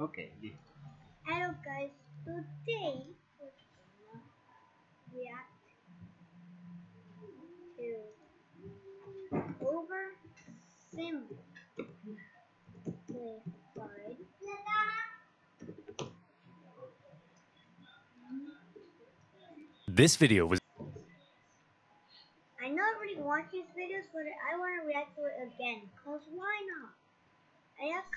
Ok, listo. Hello guys, today we're gonna react to over symbol played This video was I know everybody watches these videos, but I want to react to it again. Cause why not?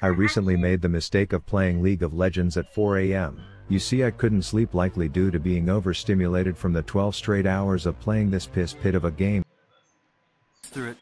I, recently made the mistake of playing League of Legends at 4 am. You see I couldn't sleep likely due to being overstimulated from the 12 straight hours of playing this piss pit of a game. through it.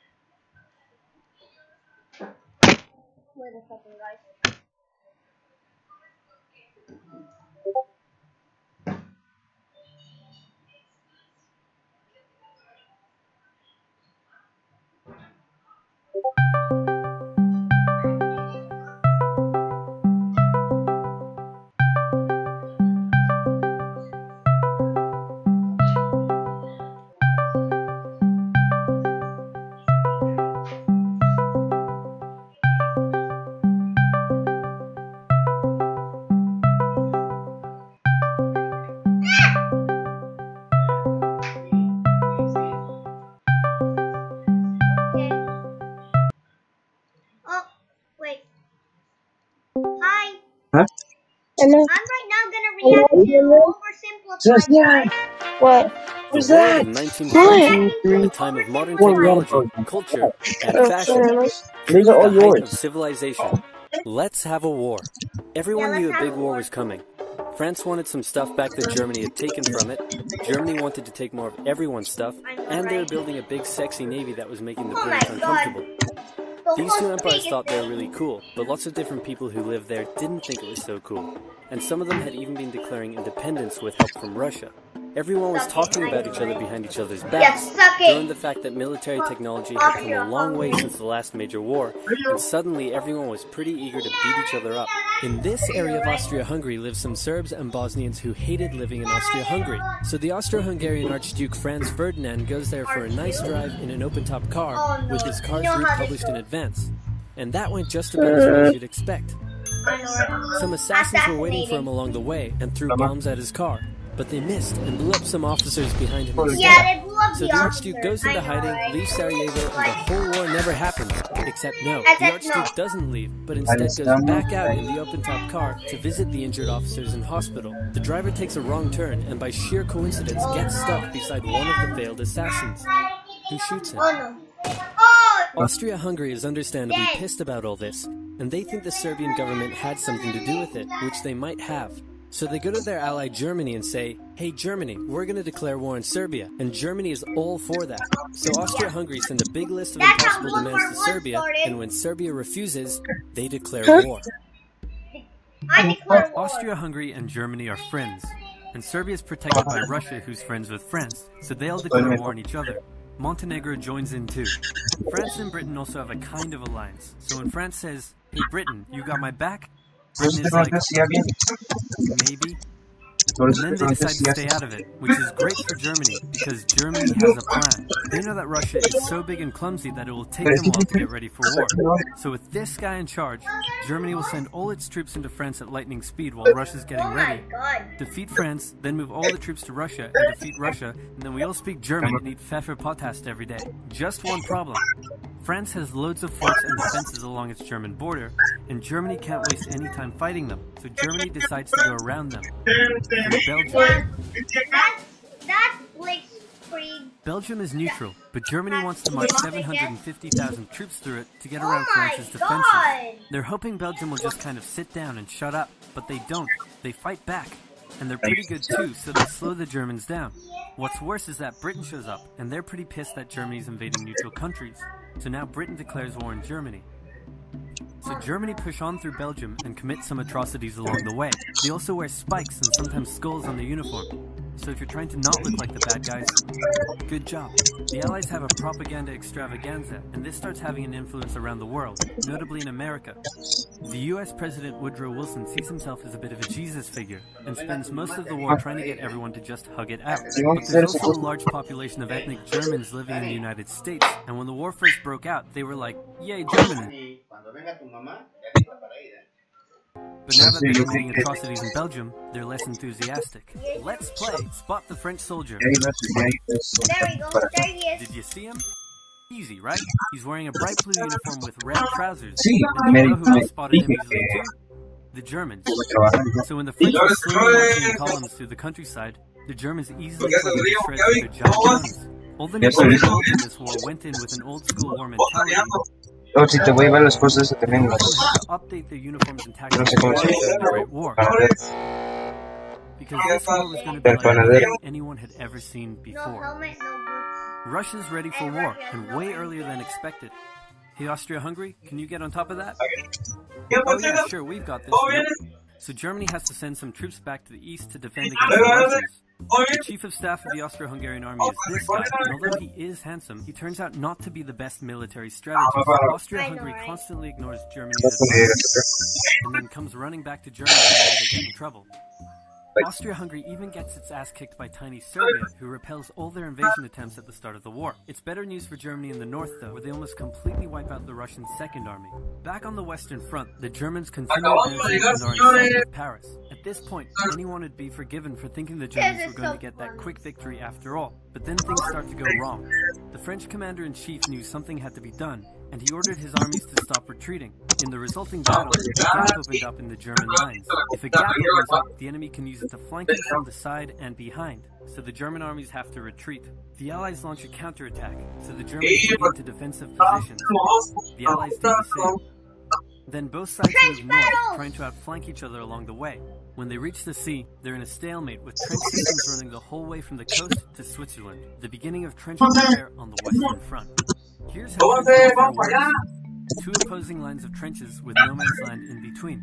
React to oversimplified. Just that. right? What? What's that? of 1942, at time of modern What? technology, culture, oh, and Oh, fashion, These are all height of yours. civilization. Let's have a war. Everyone Yeah, knew a big a war war. was coming. France wanted some stuff back that Germany had taken from it. Germany wanted to take more of everyone's stuff, and they were building a big, sexy navy that was making the Oh my British God. uncomfortable. The These two empires thought they were really cool, but lots of different people who lived there didn't think it was so cool. And some of them had even been declaring independence with help from Russia. Everyone was talking about each other behind each other's Yeah, backs, suck during the fact that military technology had come a long way since the last major war, and suddenly everyone was pretty eager to beat each other up. In this area of Austria-Hungary lived some Serbs and Bosnians who hated living in Austria-Hungary. So the Austro-Hungarian Archduke Franz Ferdinand goes there for a nice drive in an open-top car Oh, with his car's route published in advance. And that went just about as well as you'd expect. I know, right? Some assassins were waiting for him along the way and threw bombs at his car, but they missed and blew up some officers behind him instead. Yeah, they blew up So the the Archduke goes into hiding, right? leaves Sarajevo, and the whole war never happens. Except no, the Archduke no. doesn't leave, but instead goes back out in the open-top car to visit the injured officers in hospital. The driver takes a wrong turn and by sheer coincidence gets stuck beside one of the failed assassins, who shoots him. Oh no. Oh! Austria-Hungary is understandably pissed about all this, and they think the Serbian government had something to do with it, which they might have. So they go to their ally Germany and say, Hey Germany, we're going to declare war on Serbia, and Germany is all for that. So Austria-Hungary send a big list of That's impossible demands to Serbia, started. and when Serbia refuses, they declare Huh? war. Declare war. Austria-Hungary and Germany are friends, and Serbia is protected by Russia, who's friends with France, so they all declare war on each other. Montenegro joins in too. France and Britain also have a kind of alliance. So when France says, "Hey Britain, you got my back," Maybe. And then they decide to stay out of it, which is great for Germany because Germany has a plan. They know that Russia is so big and clumsy that it will take them a while to get ready for war. So with this guy in charge, Germany will send all its troops into France at lightning speed while Russia's getting Oh ready. Defeat France, then move all the troops to Russia and defeat Russia, and then we all speak German and eat Pfefferpotthast every day. Just one problem. France has loads of forts and defenses along its German border, and Germany can't waste any time fighting them, so Germany decides to go around them. Belgium. That's, that's like pretty. Belgium is neutral, but Germany wants to march 750,000 troops through it to get oh around Oh France's God. defenses. They're hoping Belgium will just kind of sit down and shut up, but they don't. They fight back. And they're pretty good too, so they slow the Germans down. What's worse is that Britain shows up, and they're pretty pissed that Germany's invading neutral countries. So now Britain declares war on Germany. So Germany push on through Belgium and commit some atrocities along the way. They also wear spikes and sometimes skulls on their uniform. So if you're trying to not look like the bad guys, good job. The Allies have a propaganda extravaganza, and this starts having an influence around the world, notably in America. The US President Woodrow Wilson sees himself as a bit of a Jesus figure, and spends most of the war trying to get everyone to just hug it out. But there's also a large population of ethnic Germans living in the United States, and when the war first broke out, they were like, yay, Germany! But now that they're committing atrocities in Belgium, they're less enthusiastic. Let's play Spot the French Soldier. There we go. There he is. Did you see him? Easy, right? He's wearing a bright blue uniform with red trousers. Sí, And you know who else spotted him dije easily too? The Germans. So when the French were slowly marching in columns through the countryside, the Germans easily put them to shreds with their giant guns. All the Ya nations involved in this war went in with an old school war mentality. Oh, si te voy a llevar las cosas que también las... Everyone had to update their uniforms and No sé cómo se during dice. the Because this war was going to be El like panadero. anyone had ever seen before. helmet, no boots. Russia's ready for war, and way earlier than expected. Hey, Austria-Hungary, can you get on top of that? Oh yeah, sure, we've got this. Nope. So Germany has to send some troops back to the east to defend against the Russians. The chief of staff of the Austro-Hungarian army is this guy, and although he is handsome, he turns out not to be the best military strategist. Austria-Hungary I know, right? constantly ignores Germany's advice and then comes running back to Germany whenever they get in trouble. Austria-Hungary even gets its ass kicked by tiny Serbia, who repels all their invasion attempts at the start of the war. It's better news for Germany in the north, though, where they almost completely wipe out the Russian Second Army. Back on the western front, the Germans continue advancing and are in of Paris. At this point, anyone would be forgiven for thinking the Germans were going so to get that quick victory after all. But then things start to go wrong. The French commander-in-chief knew something had to be done, and he ordered his armies to stop retreating. In the resulting battle, a gap opened up in the German lines. If a gap opens up, the enemy can use it to flank you from the side and behind. So the German armies have to retreat. The Allies launch a counterattack, so the Germans get into defensive uh, positions. The Allies do the same. Then both sides move north, trying to outflank each other along the way. When they reach the sea, they're in a stalemate with trench systems running the whole way from the coast to Switzerland, the beginning of trench warfare on the western front. Here's how. Two opposing lines of trenches with no man's land in between.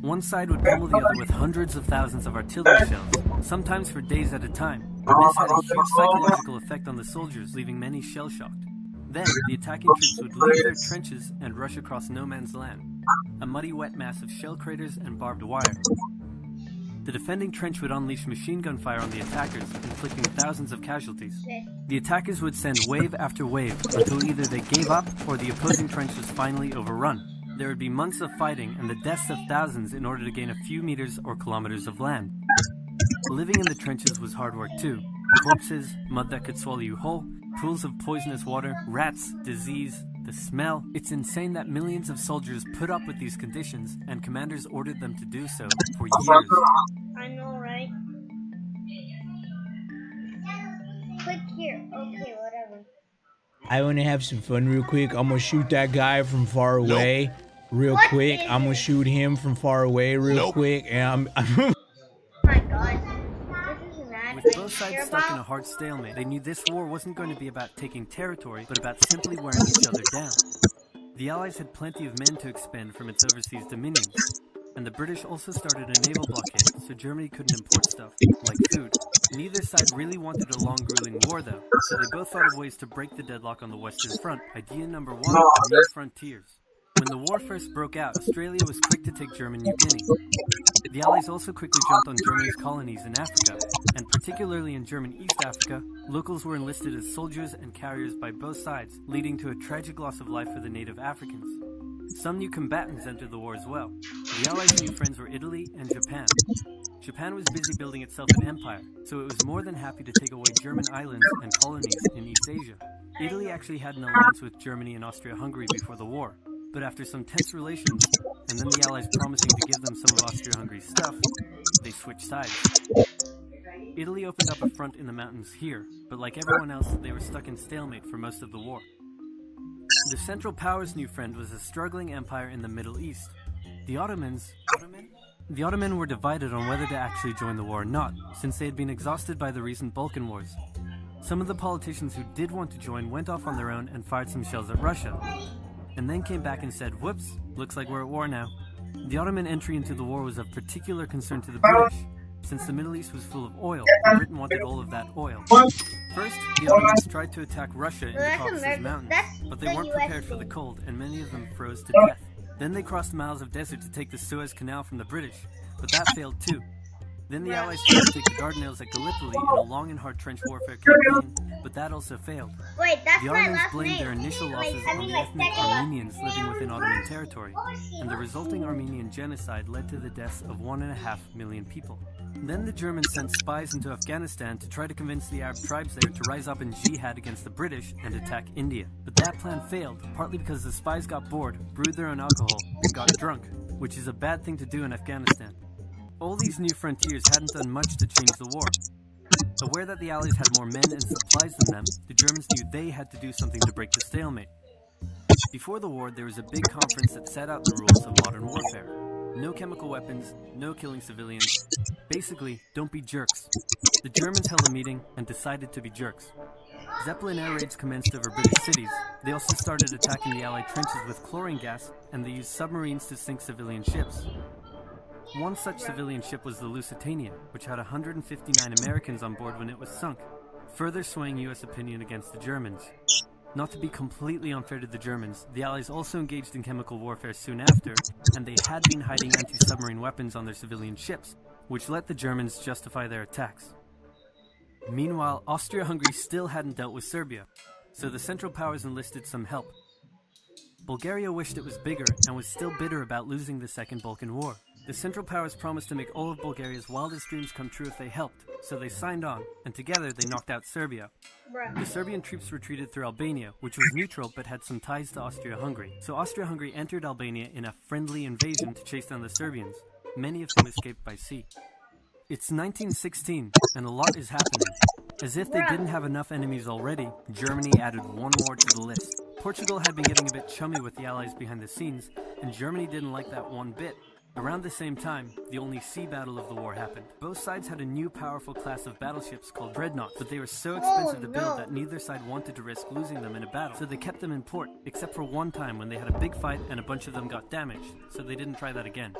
One side would pummel the other with hundreds of thousands of artillery shells, sometimes for days at a time. This had a huge psychological effect on the soldiers, leaving many shell shocked. Then, the attacking troops would leave their trenches and rush across no man's land, a muddy wet mass of shell craters and barbed wire. The defending trench would unleash machine gun fire on the attackers, inflicting thousands of casualties. The attackers would send wave after wave until either they gave up or the opposing trench was finally overrun. There would be months of fighting and the deaths of thousands in order to gain a few meters or kilometers of land. Living in the trenches was hard work too. Corpses, mud that could swallow you whole, pools of poisonous water, rats, disease, the smell. It's insane that millions of soldiers put up with these conditions and commanders ordered them to do so for years. I know, right? Click here. Okay, whatever. I want to have some fun real quick. I'm gonna shoot that guy from far away, real What quick. is I'm gonna shoot him from far away, real quick, and I'm. I'm My God. This is an ad With that both sides stuck in a hard stalemate, they knew this war wasn't going to be about taking territory, but about simply wearing each other down. The Allies had plenty of men to expend from its overseas dominions, and the British also started a naval blockade, so Germany couldn't import stuff, like food. Neither side really wanted a long, grueling war, though, so they both thought of ways to break the deadlock on the Western Front. Idea number one new frontiers. When the war first broke out, Australia was quick to take German New Guinea. The Allies also quickly jumped on Germany's colonies in Africa, and particularly in German East Africa, locals were enlisted as soldiers and carriers by both sides, leading to a tragic loss of life for the native Africans. Some new combatants entered the war as well. The Allies' new friends were Italy and Japan. Japan was busy building itself an empire, so it was more than happy to take away German islands and colonies in East Asia. Italy actually had an alliance with Germany and Austria-Hungary before the war, but after some tense relations, and then the Allies promising to give them some of Austria-Hungary's stuff, they switched sides. Italy opened up a front in the mountains here, but like everyone else, they were stuck in stalemate for most of the war. The Central Powers' new friend was a struggling empire in the Middle East. The Ottomans. The Ottoman were divided on whether to actually join the war or not, since they had been exhausted by the recent Balkan Wars. Some of the politicians who did want to join went off on their own and fired some shells at Russia, and then came back and said, Whoops, looks like we're at war now. The Ottoman entry into the war was of particular concern to the British, since the Middle East was full of oil, and Britain wanted all of that oil. First, the Ottomans tried to attack Russia in the Caucasus Mountains, but they weren't prepared for the cold, and many of them froze to death. Then they crossed miles of desert to take the Suez Canal from the British, but that failed too. Then the Allies tried to take the Dardanelles at Gallipoli in a long and hard trench warfare campaign, but that also failed. Wait, that's The Ottomans last blamed name. their initial Wait, losses on the ethnic Armenians living within Ottoman territory, oh, and the Oh, resulting Armenian genocide led to the deaths of one and a half million people. Then the Germans sent spies into Afghanistan to try to convince the Arab tribes there to rise up in jihad against the British and attack India. But that plan failed, partly because the spies got bored, brewed their own alcohol, and got drunk, which is a bad thing to do in Afghanistan. All these new frontiers hadn't done much to change the war. Aware that the Allies had more men and supplies than them, the Germans knew they had to do something to break the stalemate. Before the war, there was a big conference that set out the rules of modern warfare. No chemical weapons, no killing civilians. Basically, don't be jerks. The Germans held a meeting and decided to be jerks. Zeppelin air raids commenced over British cities. They also started attacking the Allied trenches with chlorine gas, and they used submarines to sink civilian ships. One such civilian ship was the Lusitania, which had 159 Americans on board when it was sunk, further swaying US opinion against the Germans. Not to be completely unfair to the Germans, the Allies also engaged in chemical warfare soon after, and they had been hiding anti submarine weapons on their civilian ships, which let the Germans justify their attacks. Meanwhile, Austria Hungary still hadn't dealt with Serbia, so the Central Powers enlisted some help. Bulgaria wished it was bigger and was still bitter about losing the Second Balkan War. The Central Powers promised to make all of Bulgaria's wildest dreams come true if they helped, so they signed on, and together they knocked out Serbia. Bruh. The Serbian troops retreated through Albania, which was neutral but had some ties to Austria Hungary. So Austria Hungary entered Albania in a friendly invasion to chase down the Serbians, many of whom escaped by sea. It's 1916, and a lot is happening. As if they didn't have enough enemies already, Germany added one more to the list. Portugal had been getting a bit chummy with the Allies behind the scenes, and Germany didn't like that one bit. Around the same time, the only sea battle of the war happened. Both sides had a new powerful class of battleships called dreadnoughts, but they were so oh, expensive to build no. that neither side wanted to risk losing them in a battle. So they kept them in port, except for one time when they had a big fight and a bunch of them got damaged, so they didn't try that again.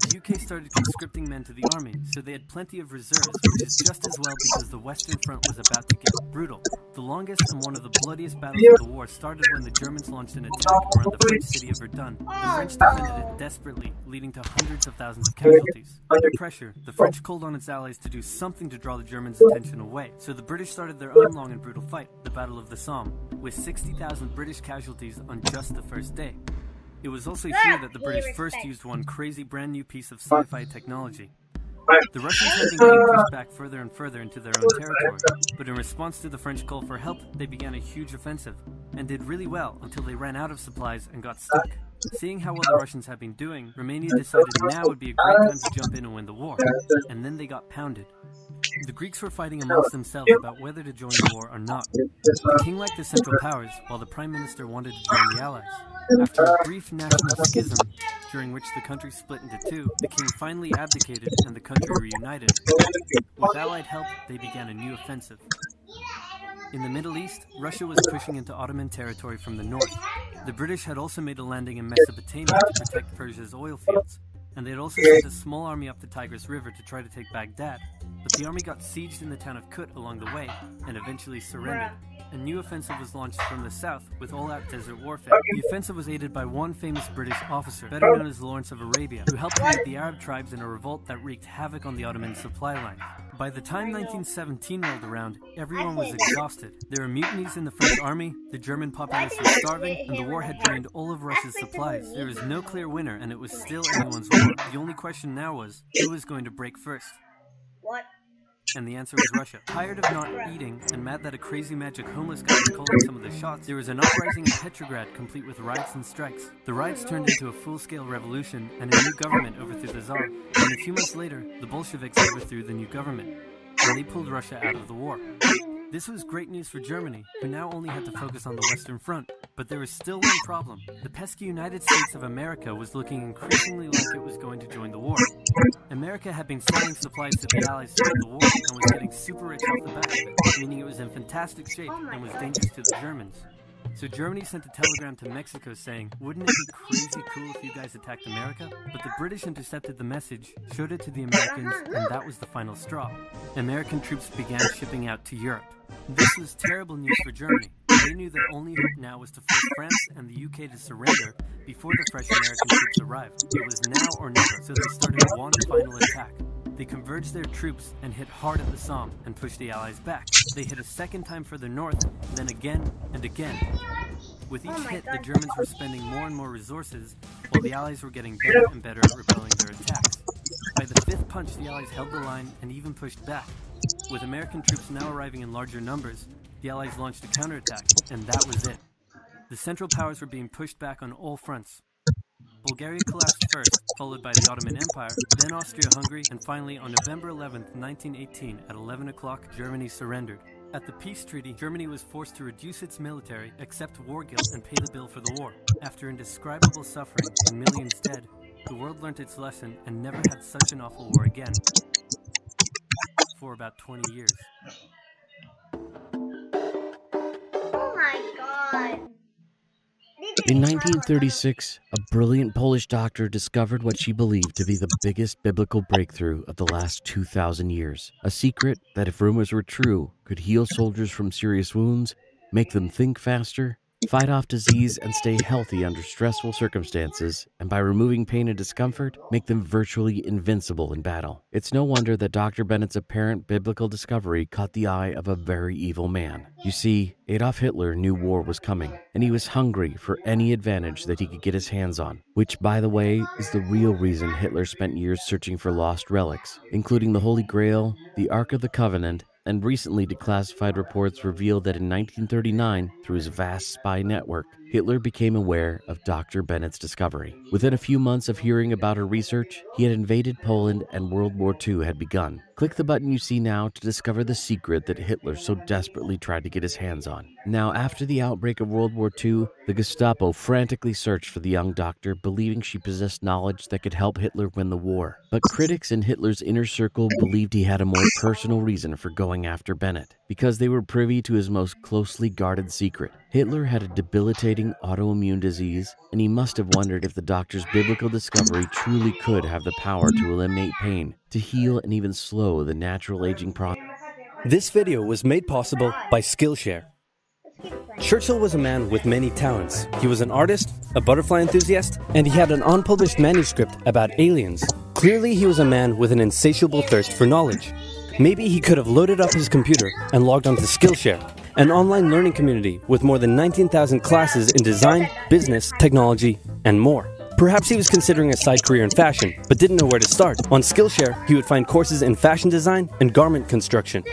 The UK started conscripting men to the army, so they had plenty of reserves, which is just as well because the Western Front was about to get brutal. The longest and one of the bloodiest battles of the war started when the Germans launched an attack around the French city of Verdun. The French defended it desperately, leading to hundreds of thousands of casualties. Under pressure, the French called on its allies to do something to draw the Germans' attention away, so the British started their own long and brutal fight, the Battle of the Somme, with 60,000 British casualties on just the first day. It was also here that the British first used one crazy brand new piece of sci-fi technology. The Russians had been getting pushed back further and further into their own territory, but in response to the French call for help, they began a huge offensive, and did really well until they ran out of supplies and got stuck. Seeing how well the Russians had been doing, Romania decided now would be a great time to jump in and win the war, and then they got pounded. The Greeks were fighting amongst themselves about whether to join the war or not. The king liked the Central Powers, while the Prime Minister wanted to join the Allies. After a brief national schism, during which the country split into two, the king finally abdicated and the country reunited. With Allied help, they began a new offensive. In the Middle East, Russia was pushing into Ottoman territory from the north. The British had also made a landing in Mesopotamia to protect Persia's oil fields, and they had also sent a small army up the Tigris River to try to take Baghdad. But the army got sieged in the town of Kut along the way, and eventually surrendered. A new offensive was launched from the south with all-out desert warfare. The offensive was aided by one famous British officer, better known as Lawrence of Arabia, who helped lead the Arab tribes in a revolt that wreaked havoc on the Ottoman supply line. By the time 1917 rolled around, everyone was exhausted. There were mutinies in the French army, the German populace was starving, and the war had drained all of Russia's supplies. There was no clear winner, and it was still anyone's war. The only question now was, who was going to break first? And the answer was Russia. Tired of not eating and mad that a crazy magic homeless guy was calling some of the shots, there was an uprising in Petrograd complete with riots and strikes. The riots turned into a full-scale revolution and a new government overthrew the Tsar. And a few months later, the Bolsheviks overthrew the new government. And they pulled Russia out of the war. This was great news for Germany, who now only had to focus on the Western Front. But there was still one problem. The pesky United States of America was looking increasingly like it was going to join the war. America had been selling supplies to the Allies throughout the war and was getting super rich off the back of it, meaning it was in fantastic shape oh and was dangerous to the Germans. So Germany sent a telegram to Mexico saying, Wouldn't it be crazy cool if you guys attacked America? But the British intercepted the message, showed it to the Americans, and that was the final straw. American troops began shipping out to Europe. This was terrible news for Germany. They knew their only hope now was to force France and the UK to surrender before the fresh American troops arrived. It was now or never, so they started one final attack. They converged their troops and hit hard at the Somme and pushed the Allies back. They hit a second time further north, then again and again. With each Oh hit, the Germans were spending more and more resources, while the Allies were getting better and better at repelling their attacks. By the fifth punch, the Allies held the line and even pushed back. With American troops now arriving in larger numbers, the Allies launched a counterattack, and that was it. The Central Powers were being pushed back on all fronts. Bulgaria collapsed first, followed by the Ottoman Empire, then Austria-Hungary, and finally on November 11, 1918, at 11 o'clock, Germany surrendered. At the peace treaty, Germany was forced to reduce its military, accept war guilt, and pay the bill for the war. After indescribable suffering and millions dead, the world learnt its lesson and never had such an awful war again. For about 20 years. Oh my god. In 1936, a brilliant Polish doctor discovered what she believed to be the biggest biblical breakthrough of the last 2,000 years. A secret that, if rumors were true, could heal soldiers from serious wounds, make them think faster, fight off disease, and stay healthy under stressful circumstances, and by removing pain and discomfort, make them virtually invincible in battle. It's no wonder that Dr. Bennett's apparent biblical discovery caught the eye of a very evil man. You see, Adolf Hitler knew war was coming, and he was hungry for any advantage that he could get his hands on, which, by the way, is the real reason Hitler spent years searching for lost relics, including the Holy Grail, the Ark of the Covenant, and recently declassified reports reveal that in 1939, through his vast spy network, Hitler became aware of Dr. Bennett's discovery. Within a few months of hearing about her research, he had invaded Poland and World War II had begun. Click the button you see now to discover the secret that Hitler so desperately tried to get his hands on. Now, after the outbreak of World War II, the Gestapo frantically searched for the young doctor, believing she possessed knowledge that could help Hitler win the war. But critics in Hitler's inner circle believed he had a more personal reason for going after Bennett, because they were privy to his most closely guarded secret. Hitler had a debilitating autoimmune disease, and he must have wondered if the doctor's biblical discovery truly could have the power to eliminate pain, to heal and even slow the natural aging process. This video was made possible by Skillshare. Churchill was a man with many talents. He was an artist, a butterfly enthusiast, and he had an unpublished manuscript about aliens. Clearly, he was a man with an insatiable thirst for knowledge. Maybe he could have loaded up his computer and logged onto Skillshare, an online learning community with more than 19,000 classes in design, business, technology, and more. Perhaps he was considering a side career in fashion, but didn't know where to start. On Skillshare, he would find courses in fashion design and garment construction.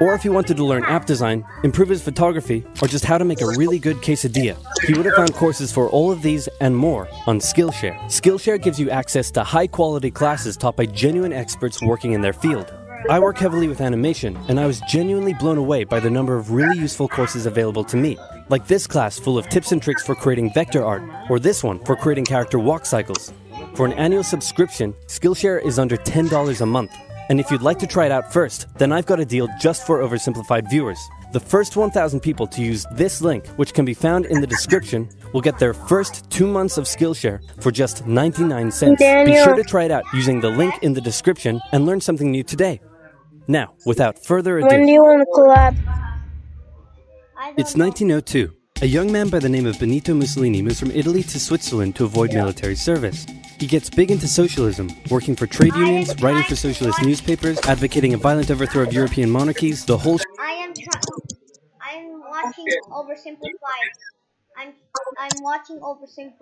Or if he wanted to learn app design, improve his photography, or just how to make a really good quesadilla, he would have found courses for all of these and more on Skillshare. Skillshare gives you access to high quality classes taught by genuine experts working in their field. I work heavily with animation, and I was genuinely blown away by the number of really useful courses available to me. Like this class full of tips and tricks for creating vector art, or this one for creating character walk cycles. For an annual subscription, Skillshare is under $10 a month. And if you'd like to try it out first, then I've got a deal just for oversimplified viewers. The first 1,000 people to use this link, which can be found in the description, will get their first two months of Skillshare for just 99 cents. Be sure to try it out using the link in the description and learn something new today. Now, without further When do ado, you want to collab? It's 1902. A young man by the name of Benito Mussolini moves from Italy to Switzerland to avoid military service. He gets big into socialism, working for trade unions, writing for socialist newspapers, advocating a violent overthrow of European monarchies, the whole I am try- I'm watching oversimplified. I'm I'm watching reaction.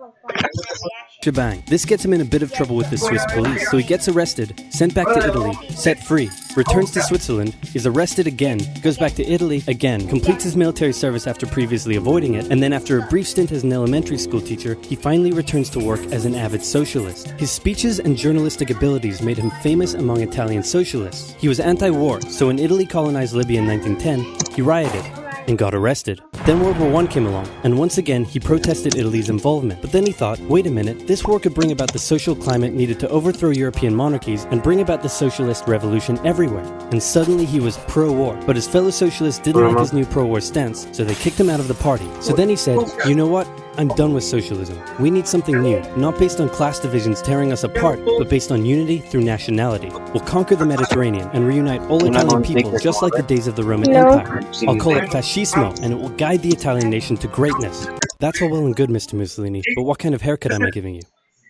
shebang. This gets him in a bit of trouble with the Swiss police, so he gets arrested, sent back to Italy, set free, returns to Switzerland, is arrested again, goes back to Italy again, completes his military service after previously avoiding it, and then after a brief stint as an elementary school teacher, he finally returns to work as an avid socialist. His speeches and journalistic abilities made him famous among Italian socialists. He was anti-war, so when Italy colonized Libya in 1910, he rioted and got arrested. Then World War I came along, and once again he protested Italy's involvement. But then he thought, wait a minute, this war could bring about the social climate needed to overthrow European monarchies and bring about the socialist revolution everywhere. And suddenly he was pro war. But his fellow socialists didn't like his new pro war stance, so they kicked him out of the party. So then he said, you know what? I'm done with socialism. We need something new, not based on class divisions tearing us apart, but based on unity through nationality. We'll conquer the Mediterranean and reunite all Italian people just like the days of the Roman No. Empire. I'll call it fascismo, and it will guide the Italian nation to greatness. That's all well and good, Mr. Mussolini, but what kind of haircut am I giving you?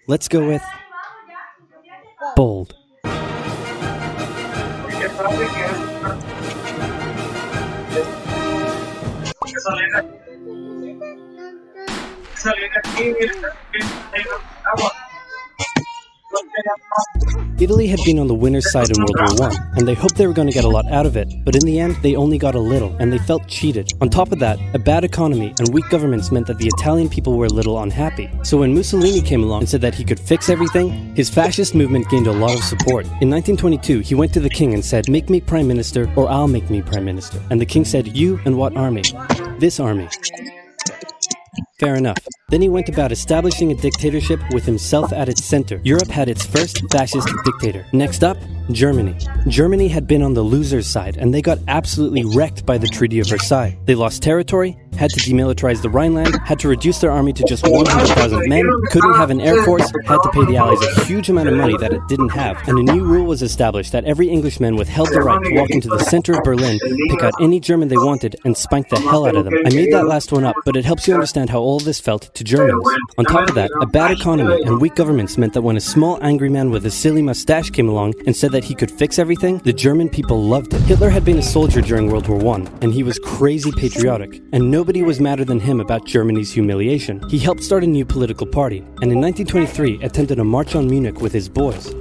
Let's go with bold. Italy had been on the winner's side in World War I, and they hoped they were going to get a lot out of it, but in the end, they only got a little, and they felt cheated. On top of that, a bad economy and weak governments meant that the Italian people were a little unhappy. So when Mussolini came along and said that he could fix everything, his fascist movement gained a lot of support. In 1922, he went to the king and said, Make me prime minister, or I'll make me prime minister. And the king said, You and what army? This army. Fair enough. Then he went about establishing a dictatorship with himself at its center. Europe had its first fascist dictator. Next up, Germany. Germany had been on the loser's side, and they got absolutely wrecked by the Treaty of Versailles. They lost territory, had to demilitarize the Rhineland, had to reduce their army to just 100,000 men, couldn't have an air force, had to pay the Allies a huge amount of money that it didn't have, and a new rule was established that every Englishman withheld the right to walk into the center of Berlin, pick out any German they wanted, and spank the hell out of them. I made that last one up, but it helps you understand how all of this felt to Germans. On top of that, a bad economy and weak governments meant that when a small angry man with a silly mustache came along and said that he could fix everything, the German people loved it. Hitler had been a soldier during World War I, and he was crazy patriotic, and nobody was madder than him about Germany's humiliation. He helped start a new political party, and in 1923 attended a march on Munich with his boys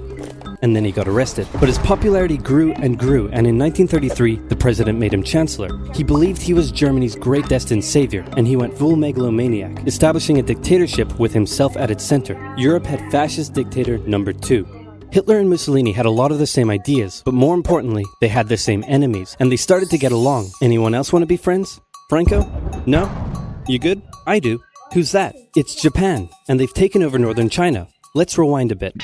and then he got arrested. But his popularity grew and grew, and in 1933, the president made him chancellor. He believed he was Germany's great destined savior, and he went full megalomaniac, establishing a dictatorship with himself at its center. Europe had fascist dictator number two. Hitler and Mussolini had a lot of the same ideas, but more importantly, they had the same enemies, and they started to get along. Anyone else want to be friends? Franco? No? You good? I do. Who's that? It's Japan, and they've taken over northern China. Let's rewind a bit.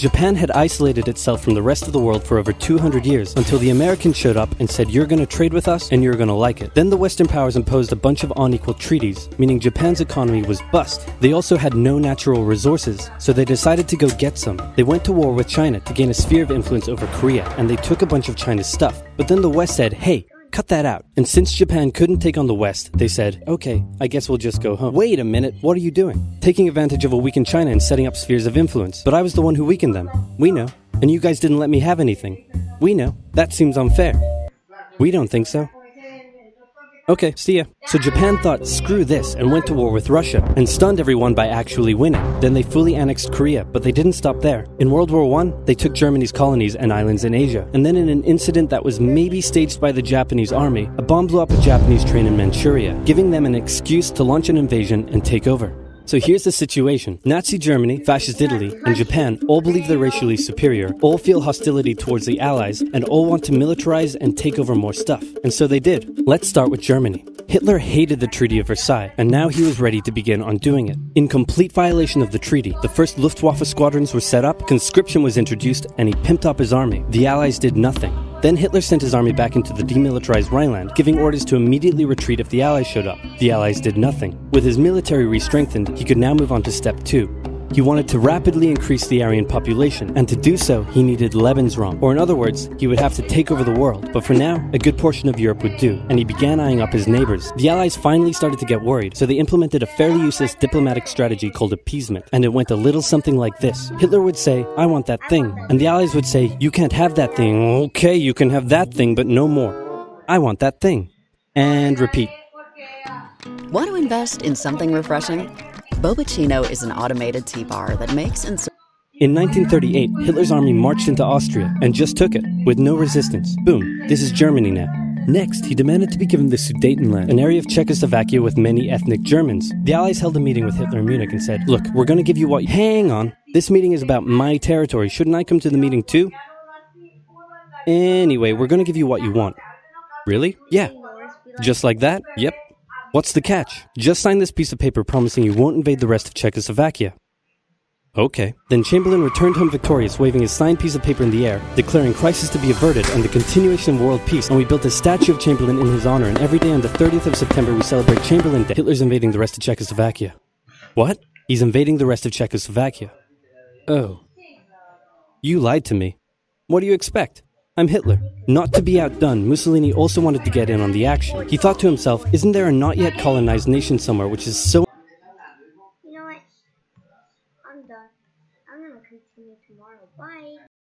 Japan had isolated itself from the rest of the world for over 200 years until the Americans showed up and said, You're going to trade with us and you're going to like it. Then the Western powers imposed a bunch of unequal treaties, meaning Japan's economy was bust. They also had no natural resources, so they decided to go get some. They went to war with China to gain a sphere of influence over Korea, and they took a bunch of China's stuff. But then the West said, Hey, Cut that out. And since Japan couldn't take on the West, they said, okay, I guess we'll just go home. Wait a minute, what are you doing? Taking advantage of a weakened China and setting up spheres of influence. But I was the one who weakened them. We know. And you guys didn't let me have anything. We know. That seems unfair. We don't think so. Okay, see ya. So Japan thought, screw this, and went to war with Russia, and stunned everyone by actually winning. Then they fully annexed Korea, but they didn't stop there. In World War I, they took Germany's colonies and islands in Asia. And then in an incident that was maybe staged by the Japanese army, a bomb blew up a Japanese train in Manchuria, giving them an excuse to launch an invasion and take over. So here's the situation. Nazi Germany, Fascist Italy, and Japan all believe they're racially superior, all feel hostility towards the Allies, and all want to militarize and take over more stuff. And so they did. Let's start with Germany. Hitler hated the Treaty of Versailles, and now he was ready to begin undoing it. In complete violation of the treaty, the first Luftwaffe squadrons were set up, conscription was introduced, and he pimped up his army. The Allies did nothing. Then Hitler sent his army back into the demilitarized Rhineland, giving orders to immediately retreat if the Allies showed up. The Allies did nothing. With his military re-strengthened, he could now move on to step two. He wanted to rapidly increase the Aryan population, and to do so, he needed Lebensraum, or in other words, he would have to take over the world. But for now, a good portion of Europe would do, and he began eyeing up his neighbors. The Allies finally started to get worried, so they implemented a fairly useless diplomatic strategy called appeasement, and it went a little something like this. Hitler would say, I want that thing, and the Allies would say, You can't have that thing. Okay, you can have that thing, but no more. I want that thing. And repeat. Want to invest in something refreshing? Bobacino is an automated tea bar that makes and serves. In 1938, Hitler's army marched into Austria and just took it, with no resistance. Boom, this is Germany now. Next, he demanded to be given the Sudetenland, an area of Czechoslovakia with many ethnic Germans. The Allies held a meeting with Hitler in Munich and said, Look, we're going to give you what. Hang on. This meeting is about my territory. Shouldn't I come to the meeting too? Anyway, we're going to give you what you want. Really? Yeah. Just like that? Yep. What's the catch? Just sign this piece of paper promising you won't invade the rest of Czechoslovakia. Okay. Then Chamberlain returned home victorious, waving his signed piece of paper in the air, declaring crisis to be averted and the continuation of world peace. And we built a statue of Chamberlain in his honor, and every day on the 30th of September we celebrate Chamberlain Day. Hitler's invading the rest of Czechoslovakia. What? He's invading the rest of Czechoslovakia. Oh. You lied to me. What do you expect? I'm Hitler. Not to be outdone, Mussolini also wanted to get in on the action. He thought to himself, isn't there a not yet colonized nation somewhere which is so You know what? I'm done. I'm gonna continue tomorrow. Bye.